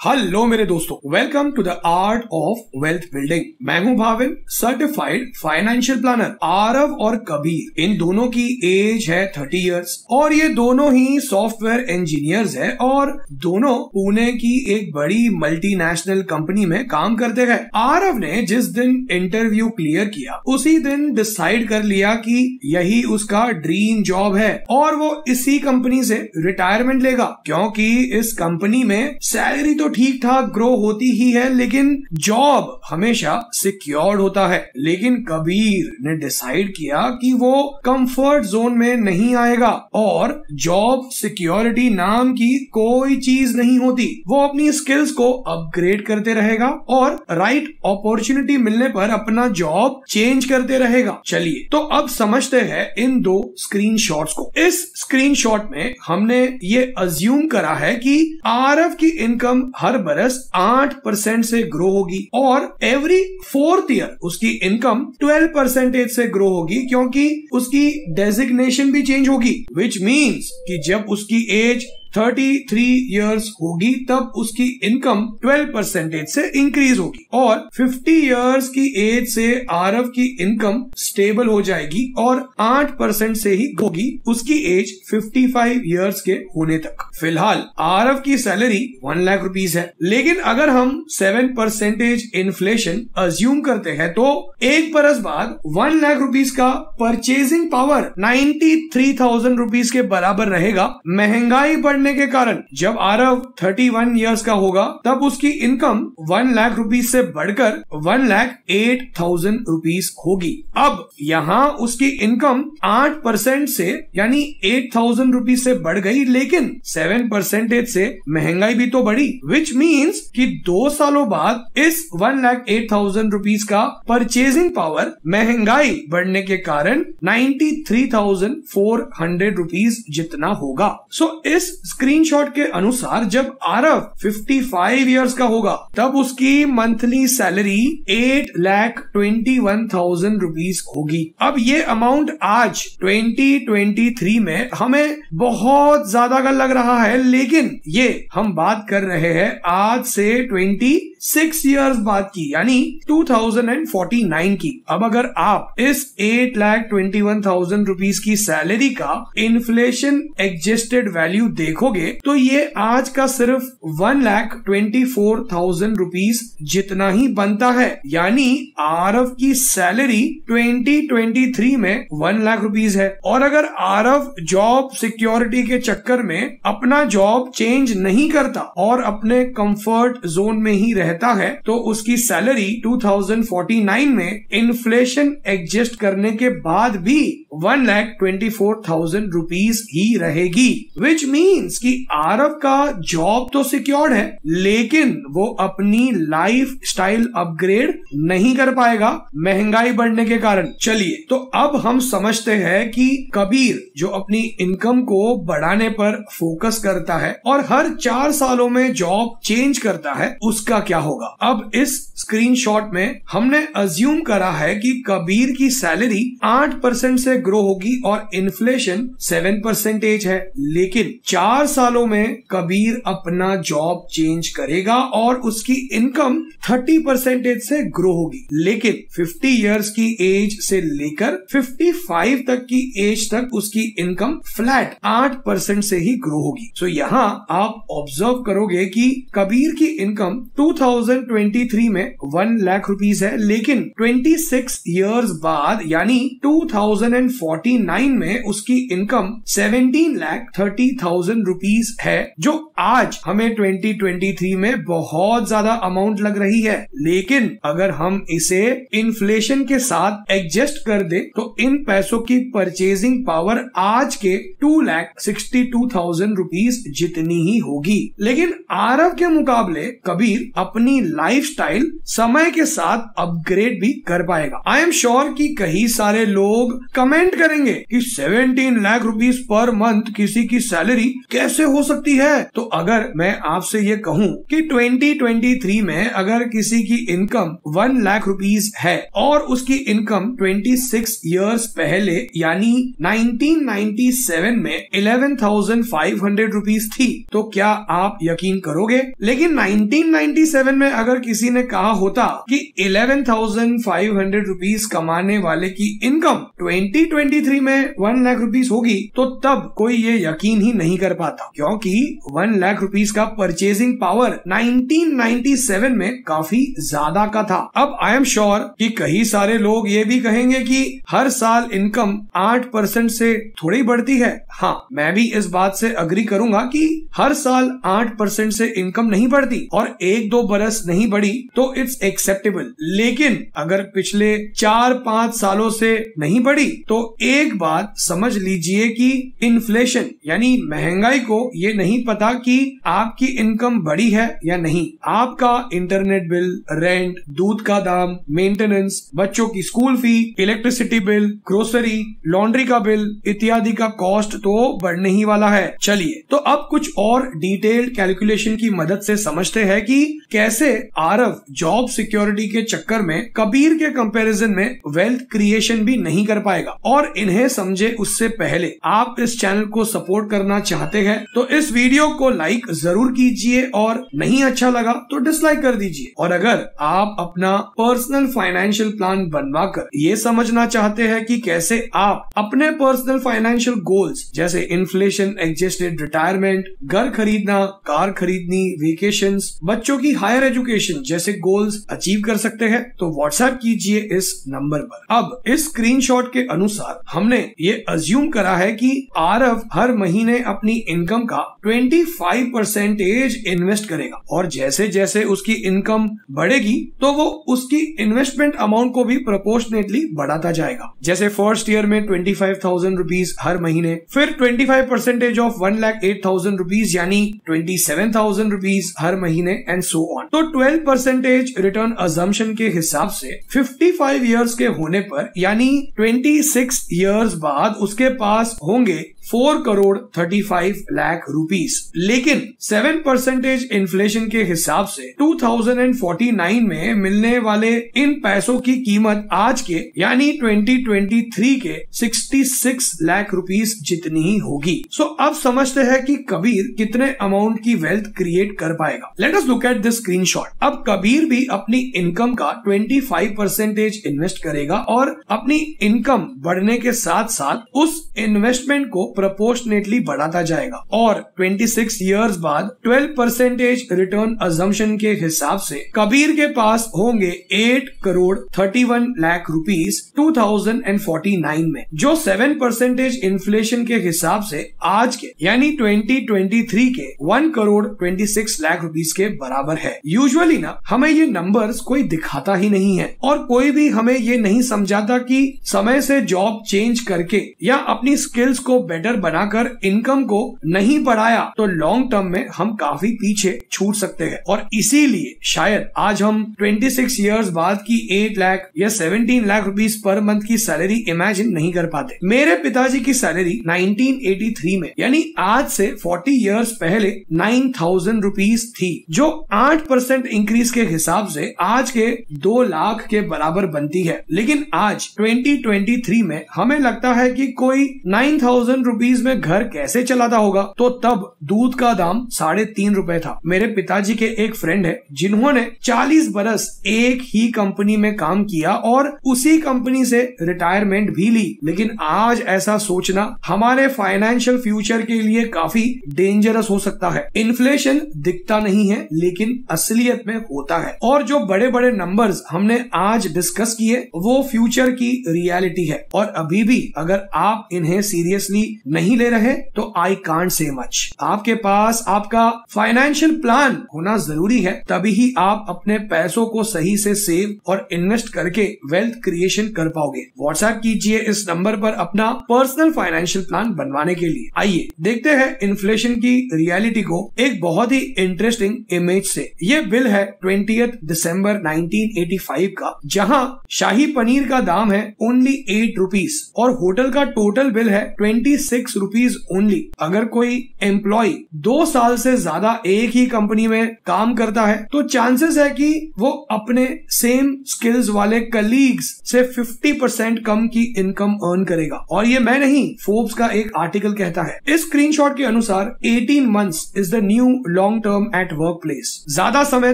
Hello मेरे दोस्तों. Welcome to the art of wealth building मैं हूँ Bhavin certified financial planner Aarav और कबीर. इन दोनों की एज है थर्टी इयर्स और ये दोनों ही सॉफ्टवेयर इंजीनियर्स है और दोनों पुणे की एक बड़ी मल्टीनेशनल कंपनी में काम करते हैं. आरव ने जिस दिन इंटरव्यू क्लियर किया, उसी दिन डिसाइड कर लिया कि यही उसका ड्रीम जॉब है और वो इसी कंपनी से रिटायरमेंट लेगा. क्योंकि इस कंपनी में सैलरी तो ठीक ठाक ग्रो होती ही है, लेकिन जॉब हमेशा सिक्योर्ड होता है। लेकिन कबीर ने डिसाइड किया कि वो कंफर्ट जोन में नहीं आएगा और जॉब सिक्योरिटी नाम की कोई चीज़ नहीं होती। वो अपनी स्किल्स को अपग्रेड करते रहेगा और राइट अपॉर्चुनिटी मिलने पर अपना जॉब चेंज करते रहेगा। चलिए तो अब समझते हैं इन दो स्क्रीन को। इस स्क्रीन में हमने ये अज्यूम करा है कि आरएफ की इनकम हर बरस आठ परसेंट से ग्रो होगी और एवरी फोर्थ ईयर उसकी इनकम ट्वेल्व परसेंटेज से ग्रो होगी क्योंकि उसकी डेजिग्नेशन भी चेंज होगी विच मीन्स कि जब उसकी एज थर्टी थ्री ईयर्स होगी, तब उसकी इनकम ट्वेल्व परसेंटेज से इंक्रीज होगी। और फिफ्टी ईयर्स की एज से आरव की इनकम स्टेबल हो जाएगी और आठ परसेंट से ही होगी उसकी एज फिफ्टी फाइव ईयर्स के होने तक। फ़िलहाल आरव की सैलरी वन लाख रुपीज़ है। लेकिन अगर हम सेवन परसेंटेज इन्फ्लेशन अज्यूम करते हैं तो एक बरस बाद वन लाख रुपीज़ का purchasing power ninety three thousand rupees के बराबर रहेगा। महँगाई बढ़ बढ़ने के कारण जब आरव 31 इयर्स का होगा तब उसकी इनकम वन लाख रुपीज़ से बढ़कर one lakh eight thousand rupees होगी। अब यहाँ उसकी इनकम आठ परसेंट से यानी एट थाउज़ेंड रुपीज़ से बढ़ गई लेकिन सेवन परसेंटेज से महँगाई भी तो बढ़ी विच मीन्स कि दो सालों बाद इस one lakh eight thousand rupees का परचेजिंग पावर महँगाई बढ़ने के कारण ninety three thousand four hundred rupees जितना होगा। सो so, इस स्क्रीनशॉट के अनुसार जब आरव 55 इयर्स का होगा, तब उसकी monthly salary eight lakh twenty one thousand rupees होगी। अब ये अमाउंट आज 2023 में हमें बहुत ज़्यादा का लग रहा है, लेकिन ये हम बात कर रहे हैं आज से 26 इयर्स बाद की, यानी 2049 की। अब अगर आप इस eight lakh twenty one thousand rupees की सैलरी का इन्फ्लेशन एडजस्टेड वैल्यू देखो देखोगे तो ये आज का सिर्फ़ one lakh twenty four thousand rupees जितना ही बनता है। यानी आरव की सैलरी ट्वेंटी ट्वेंटी थ्री में वन लाख रुपीज़ है। और अगर आरव जॉब सिक्योरिटी के चक्कर में अपना जॉब चेंज नहीं करता और अपने कंफर्ट जोन में ही रहता है तो उसकी सैलरी 2049 में इन्फ्लेशन एडजस्ट करने के बाद भी one lakh twenty four thousand rupees ही रहेगी। विच मीन मीन्स कि आरव का जॉब तो सिक्योर्ड है, लेकिन वो अपनी लाइफ स्टाइल अपग्रेड नहीं कर पाएगा महँगाई बढ़ने के कारण। चलिए तो अब हम समझते हैं कि कबीर जो अपनी इनकम को बढ़ाने पर फोकस करता है और हर चार सालों में जॉब चेंज करता है, उसका क्या होगा? अब इस स्क्रीनशॉट में हमने अज्यूम करा है कि कबीर की सैलरी आठ परसेंट से ग्रो होगी और इन्फ्लेशन सेवन परसेंटेज है। लेकिन चार चार सालों में कबीर अपना जॉब चेंज करेगा और उसकी इनकम 30 परसेंटेज से ग्रो होगी। लेकिन 50 इयर्स की एज से लेकर 55 तक की एज तक उसकी इनकम फ्लैट 8 परसेंट से ही ग्रो होगी। सो so, यहाँ आप ऑब्ज़र्व करोगे कि कबीर की इनकम 2023 में वन लाख रुपीज़ है, लेकिन 26 इयर्स बाद, यानी 2049 में उसकी income 17 lakh thirty thousand rupees है, जो आज हमें 2023 में बहुत ज़्यादा अमाउंट लग रही है। लेकिन अगर हम इसे इन्फ्लेशन के साथ एडजस्ट कर दे तो इन पैसों की परचेजिंग पावर आज के two lakh sixty two thousand rupees जितनी ही होगी। लेकिन आरव के मुकाबले कबीर अपनी लाइफ स्टाइल समय के साथ अपग्रेड भी कर पाएगा। आई एम श्योर कि कई सारे लोग कमेंट करेंगे कि 17 लाख रुपीज़ पर मंथ किसी की सैलरी कैसे हो सकती है? तो अगर मैं आपसे ये कहूँ कि 2023 में अगर किसी की इनकम वन लाख रुपीज़ है और उसकी इनकम 26 इयर्स पहले यानी 1997 में 11,500 रुपीज़ थी तो क्या आप यकीन करोगे? लेकिन 1997 में अगर किसी ने कहा होता कि 11,500 रुपीज़ कमाने वाले की इनकम 2023 में वन लाख रुपीज़ होगी तो तब कोई ये यकीन ही नहीं कर पाता क्योंकि वन लाख रुपीज़ का परचेजिंग पावर 1997 में काफ़ी ज़्यादा का था। अब आई एम श्योर कि कई सारे लोग ये भी कहेंगे कि हर साल इनकम आठ परसेंट से थोड़ी बढ़ती है। हाँ मैं भी इस बात से अग्री करूँगा कि हर साल आठ परसेंट से इनकम नहीं बढ़ती और एक दो बरस नहीं बढ़ी तो इट्स एक्सेप्टेबल लेकिन अगर पिछले चार पाँच सालों से नहीं बढ़ी तो एक बात समझ लीजिए कि इन्फ्लेशन यानी महँगाई को ये नहीं पता कि आपकी इनकम बढ़ी है या नहीं। आपका इंटरनेट बिल रेंट दूध का दाम मेंटेनेंस बच्चों की school fee electricity bill grocery laundry का बिल इत्यादि का कॉस्ट तो बढ़ने ही वाला है। चलिए तो अब कुछ और डिटेल्ड कैलकुलेशन की मदद से समझते हैं कि कैसे आरव जॉब सिक्योरिटी के चक्कर में, कबीर के कंपैरिजन में वेल्थ क्रिएशन भी नहीं कर पाएगा। और इन्हें समझे उससे पहले, आप इस चैनल को सपोर्ट करना चाहते हैं? तो इस वीडियो को लाइक ज़रूर कीजिए और नहीं अच्छा लगा तो डिसलाइक कर दीजिए। और अगर आप अपना पर्सनल फाइनेंशियल प्लान बनवा कर ये समझना चाहते हैं कि कैसे आप अपने पर्सनल फाइनेंशियल गोल्स जैसे इन्फ्लेशन एडजस्टेड रिटायरमेंट घर खरीदना, कार खरीदनी वेकेशन बच्चों की हायर एजुकेशन जैसे गोल्स अचीव कर सकते हैं तो व्हाट्सएप कीजिए इस नंबर पर। अब इस स्क्रीनशॉट के अनुसार हमने ये अज्यूम करा है कि आरव हर महीने अपनी इनकम का 25 परसेंटेज इन्वेस्ट करेगा। और जैसे जैसे उसकी इनकम बढ़ेगी तो वो उसकी इन्वेस्टमेंट अमाउंट को भी प्रोपोर्शनेटली बढ़ाता जाएगा। जैसे फ़र्स्ट ईयर में ट्वेंटी फाइव थाउज़ेंड रुपीज़ हर महीने, फिर twenty five percentage of one lakh eight thousand rupees यानी ट्वेंटी सेवन थाउज़ेंड रुपीज़ हर महीने एंड सो ऑन तो ट्वेल्व परसेंटेज रिटर्न अजम्पन के हिसाब से फिफ्टी फाइव ईयर्स के होने पर, यानी ट्वेंटी सिक्स ईयर्स बाद उसके पास होंगे four crore thirty five lakh rupees. लेकिन सेवन परसेंटेज इन्फ्लेशन के हिसाब से 2049 में मिलने वाले इन पैसों की कीमत आज के यानी 2023 के 66 लाख रुपीस जितनी ही होगी। सो so, अब समझते हैं कि कबीर कितने अमाउंट की वेल्थ क्रिएट कर पाएगा। Let us look at this screenshot अब कबीर भी अपनी इनकम का 25 परसेंटेज इन्वेस्ट करेगा और अपनी इनकम बढ़ने के साथ साथ उस इन्वेस्टमेंट को प्रोपोर्शनेटली बढ़ाता जाएगा। और 26 इयर्स बाद 12 परसेंटेज रिटर्न अजम्पन के हिसाब से कबीर के पास होंगे 8 करोड़ 31 लाख रुपीस 2049 में, जो 7 परसेंटेज इन्फ्लेशन के हिसाब से आज के, यानी 2023 के 1 करोड़ 26 लाख रुपीस के बराबर है। यूजुअली ना, हमें ये नंबर्स कोई दिखाता ही नहीं है। और कोई भी हमें ये नहीं समझाता कि समय से जॉब चेंज करके या अपनी स्किल्स को बेटर बनाकर इनकम को नहीं बढ़ाया तो लॉन्ग टर्म में हम काफ़ी पीछे छूट सकते हैं। और इसीलिए शायद आज हम 26 सिक्स ईयर्स बाद की 8 लाख या 17 लाख रुपीस पर मंथ की सैलरी इमेजिन नहीं कर पाते। मेरे पिताजी की सैलरी 1983 में, यानी आज से 40 इयर्स पहले 9000 रुपीस थी, जो 8 परसेंट इंक्रीज के हिसाब से आज के 2 लाख के बराबर बनती है। लेकिन आज 2023 में हमें लगता है कि कोई 9000 रुपीज़ में घर कैसे चलाता होगा? तो तब दूध का दाम साढ़े तीन रूपए था। मेरे पिताजी के एक फ्रेंड है, जिन्होंने 40 बरस एक ही कंपनी में काम किया और उसी कंपनी से रिटायरमेंट भी ली। लेकिन आज ऐसा सोचना हमारे फाइनेंशियल फ्यूचर के लिए काफ़ी डेंजरस हो सकता है। इन्फ्लेशन दिखता नहीं है, लेकिन असलियत में होता है। और जो बड़े बड़े नंबर्स हमने आज डिस्कस किए, वो फ्यूचर की रियलिटी है। और अभी भी अगर आप इन्हें सीरियसली नहीं ले रहे तो आई कांट से मच आपके पास आपका फाइनेंशियल प्लान होना ज़रूरी है, तभी ही आप अपने पैसों को सही से सेव और इन्वेस्ट करके वेल्थ क्रिएशन कर पाओगे। व्हाट्सएप कीजिए इस नंबर पर अपना पर्सनल फाइनेंशियल प्लान बनवाने के लिए। आइए, देखते हैं इन्फ्लेशन की रियलिटी को एक बहुत ही इंटरेस्टिंग इमेज से। ये बिल है ट्वेंटी दिसंबर 1985 का, जहाँ शाही पनीर का दाम है ओनली एट रुपीज़ और होटल का टोटल बिल है ट्वेंटी सिक्स रुपीज़ ओनली अगर कोई एम्प्लॉय दो साल से ज़्यादा एक ही कंपनी में काम करता है तो चांसेस है कि वो अपने सेम स्किल्स वाले कलीग्स से 50 परसेंट कम की इनकम अर्न करेगा। और ये मैं नहीं फोर्ब्स का एक आर्टिकल कहता है। इस स्क्रीनशॉट के अनुसार 18 months is the new long term at work place ज़्यादा समय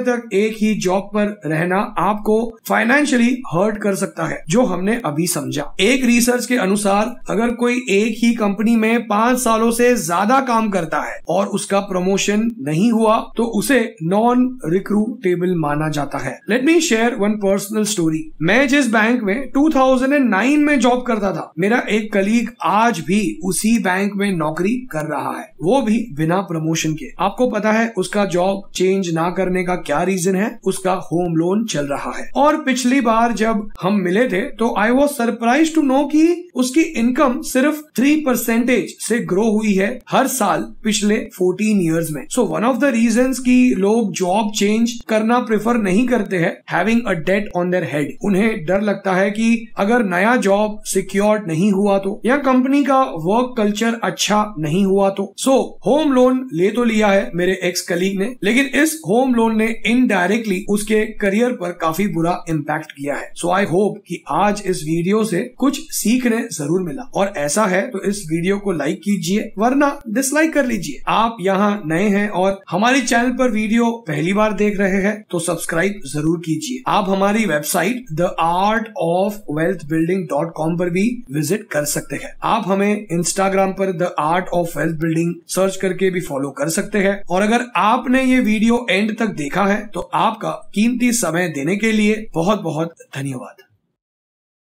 तक एक ही जॉब पर रहना आपको फाइनेंशियली हर्ट कर सकता है, जो हमने अभी समझा। एक रिसर्च के अनुसार अगर कोई एक ही कंपनी में पाँच सालों से ज़्यादा काम करता है और उसका प्रमोशन नहीं हुआ तो उसे नॉन रिक्रूटेबल माना जाता है। Let me share one personal story मैं जिस बैंक में 2009 में जॉब करता था, मेरा एक कलीग आज भी उसी बैंक में नौकरी कर रहा है। वो भी बिना प्रमोशन के। आपको पता है, उसका जॉब चेंज ना करने का क्या रीजन है? उसका होम लोन चल रहा है। और पिछली बार जब हम मिले थे तो I was surprise to know की उसकी इनकम सिर्फ़ थ्री परसेंटेज से ग्रो हुई है हर साल पिछले फोर्टीन ईयर्स में। So one of the reason की लोग जॉब चेंज करना प्रेफर नहीं करते हैं having a debt on their head उन्हें डर लगता है कि अगर नया जॉब सिक्योर नहीं हुआ तो या कंपनी का वर्क कल्चर अच्छा नहीं हुआ तो। सो होम लोन ले तो लिया है मेरे एक्स कलीग ने, लेकिन इस होम लोन ने इनडायरेक्टली उसके करियर पर काफ़ी बुरा इम्पैक्ट किया है। सो आई होप कि आज इस वीडियो से कुछ सीखने ज़रूर मिला। और ऐसा है तो इस वीडियो को लाइक कीजिए, वरना डिसलाइक कर लीजिए। आप यहाँ नए हैं और हमारे चैनल पर वीडियो पहली बार देख रहे हैं तो सब्सक्राइब ज़रूर कीजिए। आप हमारी website the art of wealth building dot com पर भी विज़िट कर सकते हैं। आप हमें इंस्टाग्राम पर the art of wealth building search करके भी फॉलो कर सकते हैं। और अगर आपने ये वीडियो एंड तक देखा है तो आपका कीमती समय देने के लिए बहुत बहुत धन्यवाद।